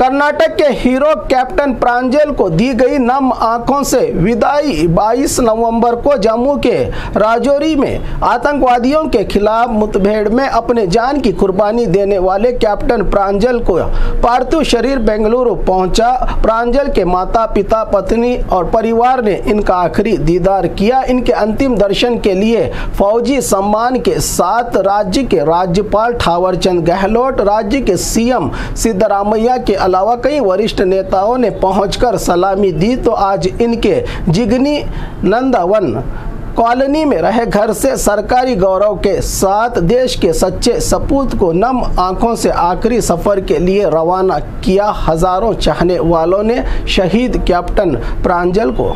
कर्नाटक के hero captain प्रांजल को दी गई नम आँखों से विदाई 22 नवंबर को जम्मू के राजौरी में आतंकवादियों के खिलाफ मुठभेड़ में अपने जान की कुर्बानी देने वाले कैप्टन प्रांजल को पार्थिव शरीर बेंगलुरु पहुँचा। प्रांजल के माता पिता पत्नी और परिवार ने इनका आखिरी दीदार किया। इनके अंतिम दर्शन के लिए फौजी सम्मान के साथ राज्य के राज्यपाल ठावरचंद गहलोत, राज्य के सीएम सिद्धरामैया के अलावा कई वरिष्ठ नेताओं ने पहुंचकर सलामी दी तो आज इनके जिगनी नंदावन कॉलोनी में रहे घर से सरकारी गौरव के साथ देश के सच्चे सपूत को नम आँखों से आखिरी सफ़र के लिए रवाना किया हज़ारों चाहने वालों ने शहीद कैप्टन प्रांजल को।